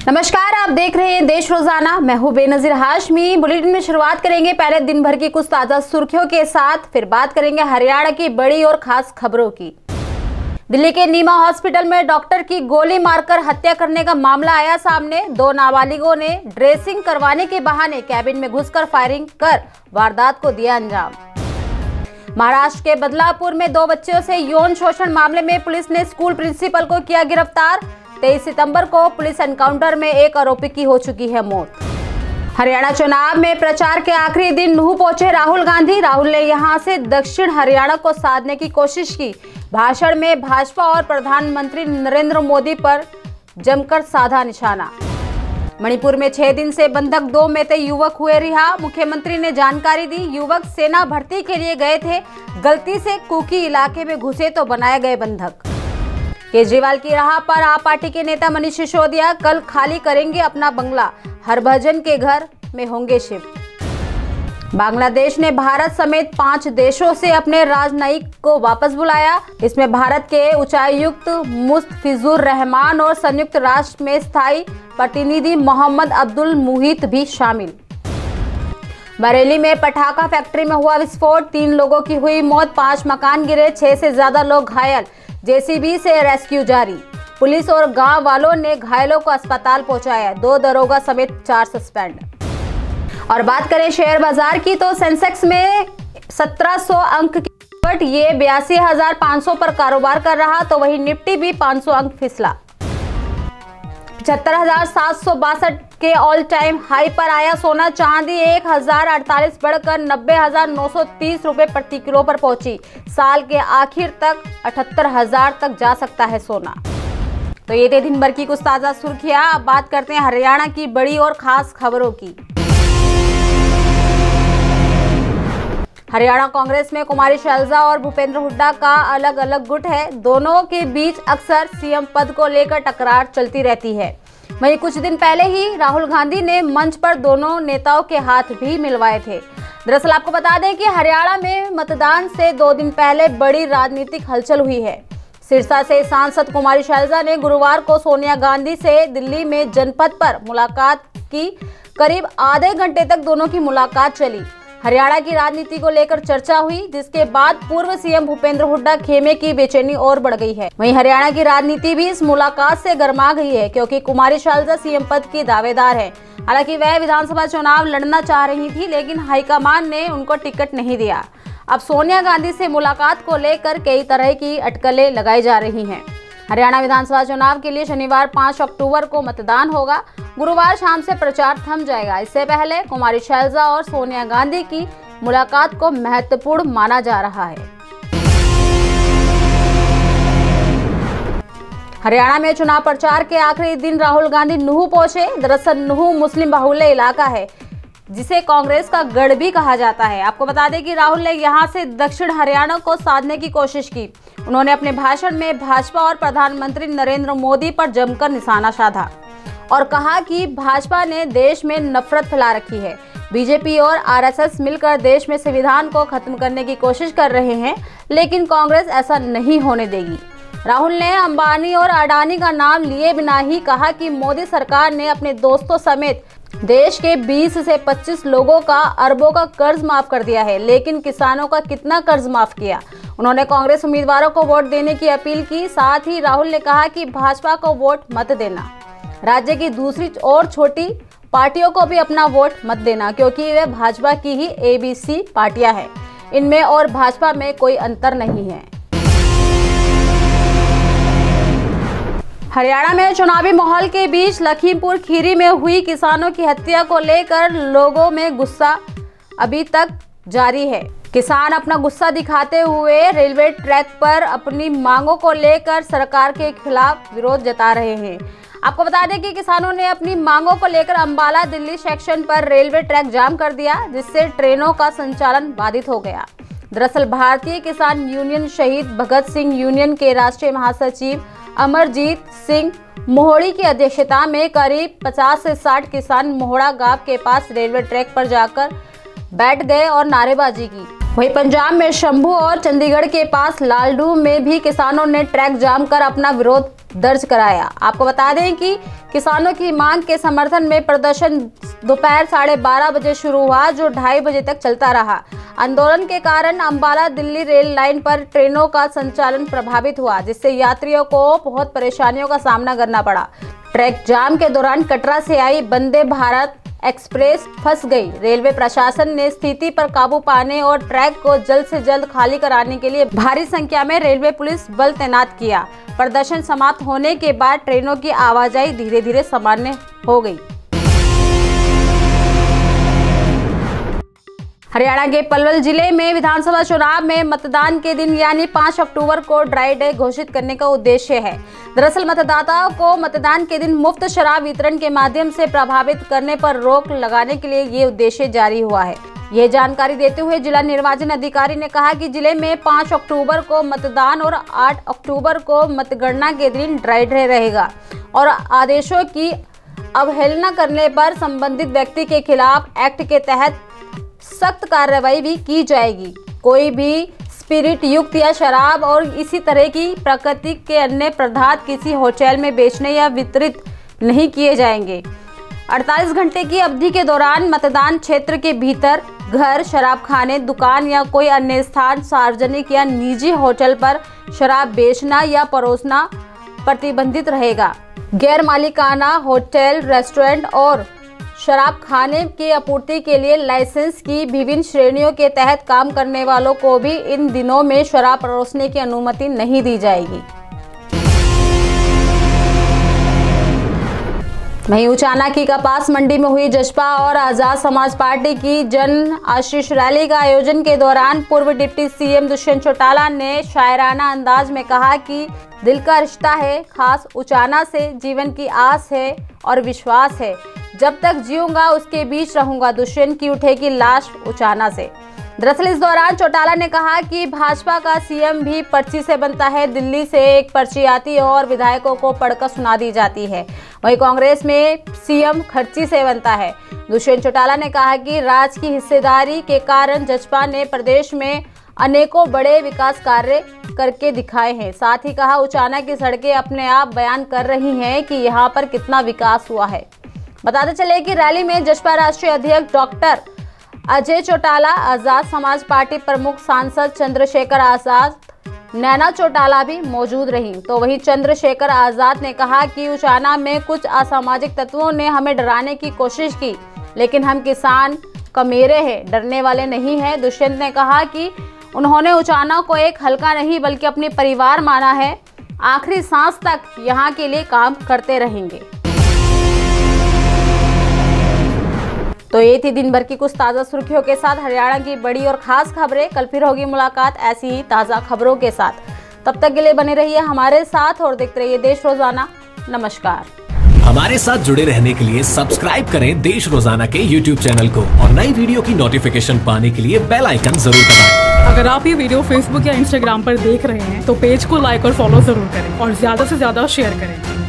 नमस्कार, आप देख रहे हैं देश रोज़ाना। मैं हूँ बेनजीर हाशमी। बुलेटिन में शुरुआत करेंगे पहले दिन भर की कुछ ताज़ा सुर्खियों के साथ, फिर बात करेंगे हरियाणा की बड़ी और खास खबरों की। दिल्ली के नीमा हॉस्पिटल में डॉक्टर की गोली मारकर हत्या करने का मामला आया सामने। दो नाबालिगों ने ड्रेसिंग करवाने के बहाने कैबिन में घुसकर फायरिंग कर वारदात को दिया अंजाम। महाराष्ट्र के बदलापुर में दो बच्चों से यौन शोषण मामले में पुलिस ने स्कूल प्रिंसिपल को किया गिरफ़्तार। तेईस सितंबर को पुलिस एनकाउंटर में एक आरोपी की हो चुकी है मौत। हरियाणा चुनाव में प्रचार के आखिरी दिन नूह पहुँचे राहुल गांधी। राहुल ने यहाँ से दक्षिण हरियाणा को साधने की कोशिश की। भाषण में भाजपा और प्रधानमंत्री नरेंद्र मोदी पर जमकर साधा निशाना। मणिपुर में छह दिन से बंधक दो में युवक हुए रिहा। मुख्यमंत्री ने जानकारी दी, युवक सेना भर्ती के लिए गए थे। गलती से कुकी इलाके में घुसे तो बनाए गए बंधक। केजरीवाल की राह पर आप पार्टी के नेता मनीष सिसोदिया कल खाली करेंगे अपना बंगला। हरभजन के घर में होंगे शिव। बांग्लादेश ने भारत समेत पाँच देशों से अपने राजनयिक को वापस बुलाया। इसमें भारत के उच्चायुक्त मुस्तफिजुर रहमान और संयुक्त राष्ट्र में स्थायी प्रतिनिधि मोहम्मद अब्दुल मुहित भी शामिल। बरेली में पटाखा फैक्ट्री में हुआ विस्फोट। तीन लोगों की हुई मौत, पाँच मकान गिरे, छह से ज़्यादा लोग घायल। जेसीबी से रेस्क्यू जारी। पुलिस और गाँव वालों ने घायलों को अस्पताल पहुँचाया। दो दरोगा समेत चार सस्पेंड। और बात करें शेयर बाज़ार की तो सेंसेक्स में 1700 अंक की बट ये बयासी हज़ार पाँच सौ पर कारोबार कर रहा तो वही निफ्टी भी 500 अंक फिसला। पचहत्तर हज़ार सात सौ बासठ के ऑल टाइम हाई पर आया सोना चांदी एक हज़ार अड़तालीस बढ़कर नब्बे हज़ार नौ सौ तीस रुपए प्रति किलो पर पहुँची। साल के आखिर तक अठहत्तर हज़ार तक जा सकता है सोना। तो ये थे दिन भर की कुछ ताज़ा सुर्खियाँ। अब बात करते हैं हरियाणा की बड़ी और खास खबरों की। हरियाणा कांग्रेस में कुमारी शैलजा और भूपेंद्र हुड्डा का अलग अलग गुट है। दोनों के बीच अक्सर सीएम पद को लेकर टकरार चलती रहती है। वहीं कुछ दिन पहले ही राहुल गांधी ने मंच पर दोनों नेताओं के हाथ भी मिलवाए थे। दरअसल आपको बता दें कि हरियाणा में मतदान से दो दिन पहले बड़ी राजनीतिक हलचल हुई है। सिरसा से सांसद कुमारी शैलजा ने गुरुवार को सोनिया गांधी से दिल्ली में जनपद पर मुलाकात की। करीब आधे घंटे तक दोनों की मुलाकात चली। हरियाणा की राजनीति को लेकर चर्चा हुई, जिसके बाद पूर्व सीएम भूपेंद्र हुड्डा खेमे की बेचैनी और बढ़ गई है। वहीं हरियाणा की राजनीति भी इस मुलाकात से गर्मा गई है, क्योंकि कुमारी शालजा सीएम पद की दावेदार है। हालाँकि वह विधानसभा चुनाव लड़ना चाह रही थी, लेकिन हाईकमान ने उनको टिकट नहीं दिया। अब सोनिया गांधी से मुलाकात को लेकर कई तरह की अटकलें लगाई जा रही हैं। हरियाणा विधानसभा चुनाव के लिए शनिवार 5 अक्टूबर को मतदान होगा। गुरुवार शाम से प्रचार थम जाएगा। इससे पहले कुमारी शैलजा और सोनिया गांधी की मुलाकात को महत्वपूर्ण माना जा रहा है। हरियाणा में चुनाव प्रचार के आखिरी दिन राहुल गांधी नुहू पहुँचे। दरअसल नुहू मुस्लिम बाहुल्य इलाका है। जिसे कांग्रेस का गढ़ भी कहा जाता है। आपको बता दें कि राहुल ने यहाँ से दक्षिण हरियाणा को साधने की कोशिश की। उन्होंने अपने भाषण में भाजपा और प्रधानमंत्री नरेंद्र मोदी पर जमकर निशाना साधा और कहा कि भाजपा ने देश में नफरत फैला रखी है। बीजेपी और आरएसएस मिलकर देश में संविधान को खत्म करने की कोशिश कर रहे हैं, लेकिन कांग्रेस ऐसा नहीं होने देगी। राहुल ने अंबानी और अडानी का नाम लिए बिना ही कहा कि मोदी सरकार ने अपने दोस्तों समेत देश के 20 से 25 लोगों का अरबों का कर्ज माफ़ कर दिया है, लेकिन किसानों का कितना कर्ज माफ़ किया? उन्होंने कांग्रेस उम्मीदवारों को वोट देने की अपील की, साथ ही राहुल ने कहा कि भाजपा को वोट मत देना। राज्य की दूसरी और छोटी पार्टियों को भी अपना वोट मत देना, क्योंकि वे भाजपा की ही एबीसी पार्टियाँ हैं। इनमें और भाजपा में कोई अंतर नहीं है। हरियाणा में चुनावी माहौल के बीच लखीमपुर खीरी में हुई किसानों की हत्या को लेकर लोगों में गुस्सा अभी तक जारी है। किसान अपना गुस्सा दिखाते हुए रेलवे ट्रैक पर अपनी मांगों को लेकर सरकार के खिलाफ विरोध जता रहे हैं। आपको बता दें कि किसानों ने अपनी मांगों को लेकर अंबाला दिल्ली सेक्शन पर रेलवे ट्रैक जाम कर दिया, जिससे ट्रेनों का संचालन बाधित हो गया। दरअसल भारतीय किसान यूनियन शहीद भगत सिंह यूनियन के राष्ट्रीय महासचिव अमरजीत सिंह मोहड़ी की अध्यक्षता में करीब 50 से 60 किसान मोहड़ा गाँव के पास रेलवे ट्रैक पर जाकर बैठ गए और नारेबाजी की। वहीं पंजाब में शंभू और चंडीगढ़ के पास लालडू में भी किसानों ने ट्रैक जाम कर अपना विरोध दर्ज कराया। आपको बता दें कि किसानों की मांग के समर्थन में प्रदर्शन दोपहर साढ़े बारह बजे शुरू हुआ, जो ढाई बजे तक चलता रहा। आंदोलन के कारण अंबाला दिल्ली रेल लाइन पर ट्रेनों का संचालन प्रभावित हुआ, जिससे यात्रियों को बहुत परेशानियों का सामना करना पड़ा। ट्रैक जाम के दौरान कटरा से आई वंदे भारत एक्सप्रेस फंस गई। रेलवे प्रशासन ने स्थिति पर काबू पाने और ट्रैक को जल्द से जल्द खाली कराने के लिए भारी संख्या में रेलवे पुलिस बल तैनात किया। प्रदर्शन समाप्त होने के बाद ट्रेनों की आवाजाही धीरे धीरे सामान्य हो गई। हरियाणा के पलवल ज़िले में विधानसभा चुनाव में मतदान के दिन यानी 5 अक्टूबर को ड्राई डे घोषित करने का उद्देश्य है। दरअसल मतदाताओं को मतदान के दिन मुफ़्त शराब वितरण के माध्यम से प्रभावित करने पर रोक लगाने के लिए ये उद्देश्य जारी हुआ है। ये जानकारी देते हुए जिला निर्वाचन अधिकारी ने कहा कि ज़िले में 5 अक्टूबर को मतदान और 8 अक्टूबर को मतगणना के दिन ड्राई डे रहेगा और आदेशों की अवहेलना करने पर संबंधित व्यक्ति के खिलाफ एक्ट के तहत सख्त कार्रवाई भी की जाएगी। कोई भी स्पिरिट युक्त या शराब और इसी तरह की प्रकृति के अन्य पदार्थ किसी होटल में बेचने या वितरित नहीं किए जाएँगे। 48 घंटे की अवधि के दौरान मतदान क्षेत्र के भीतर घर शराब खाने दुकान या कोई अन्य स्थान, सार्वजनिक या निजी होटल पर शराब बेचना या परोसना प्रतिबंधित रहेगा। गैर मालिकाना होटल, रेस्टोरेंट और शराब खाने की आपूर्ति के लिए लाइसेंस की विभिन्न श्रेणियों के तहत काम करने वालों को भी इन दिनों में शराब परोसने की अनुमति नहीं दी जाएगी। वहीं उचाना की कपास मंडी में हुई जसपा और आज़ाद समाज पार्टी की जन आशीष रैली का आयोजन के दौरान पूर्व डिप्टी सीएम दुष्यंत चौटाला ने शायराना अंदाज में कहा कि दिल का रिश्ता है, खास उचाना से जीवन की आस है और विश्वास है। जब तक जीऊँगा, उसके बीच रहूँगा। दुष्यंत की उठेगी लाश उचाना से। दरअसल इस दौरान चौटाला ने कहा कि भाजपा का सीएम भी पर्ची से बनता है। दिल्ली से एक पर्ची आती है और विधायकों को पढ़कर सुना दी जाती है। वहीं कांग्रेस में सीएम खर्ची से बनता है। दुष्यंत चौटाला ने कहा कि राज की हिस्सेदारी के कारण जजपा ने प्रदेश में अनेकों बड़े विकास कार्य करके दिखाए हैं। साथ ही कहा, उचाना की सड़कें अपने आप बयान कर रही हैं कि यहाँ पर कितना विकास हुआ है। बताते चले कि रैली में जसपा राष्ट्रीय अध्यक्ष डॉक्टर अजय चौटाला, आज़ाद समाज पार्टी प्रमुख सांसद चंद्रशेखर आज़ाद, नैना चौटाला भी मौजूद रही। तो वहीं चंद्रशेखर आज़ाद ने कहा कि उचाना में कुछ असामाजिक तत्वों ने हमें डराने की कोशिश की, लेकिन हम किसान कमेरे हैं, डरने वाले नहीं हैं। दुष्यंत ने कहा कि उन्होंने उचाना को एक हल्का नहीं, बल्कि अपने परिवार माना है। आखिरी सांस तक यहाँ के लिए काम करते रहेंगे। तो ये थी दिन भर की कुछ ताज़ा सुर्खियों के साथ। हरियाणा की बड़ी और खास खबरें कल फिर होगी मुलाकात ऐसी ही ताज़ा खबरों के साथ। तब तक के लिए बने रहिए हमारे साथ और देखते रहिए देश रोज़ाना। नमस्कार। हमारे साथ जुड़े रहने के लिए सब्सक्राइब करें देश रोज़ाना के यूट्यूब चैनल को और नई वीडियो की नोटिफिकेशन पाने के लिए बेल आइकन ज़रूर दबाएँ। अगर आप ये वीडियो फेसबुक या इंस्टाग्राम पर देख रहे हैं तो पेज को लाइक और फॉलो ज़रूर करें और ज़्यादा से ज़्यादा शेयर करें।